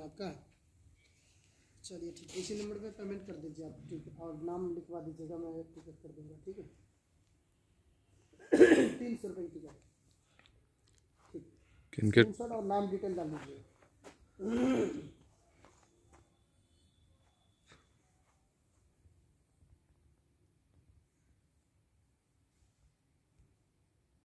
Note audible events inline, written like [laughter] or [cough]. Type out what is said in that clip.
है आपका। चलिए ठीक है इसी नंबर पे पेमेंट कर दीजिए आप ठीक है और नाम लिखवा दीजिएगा मैं टिकट कर दूँगा ठीक है? [coughs] तीन सौ रुपये की टिकट ठीक। और नाम डिटेल डाल दीजिए।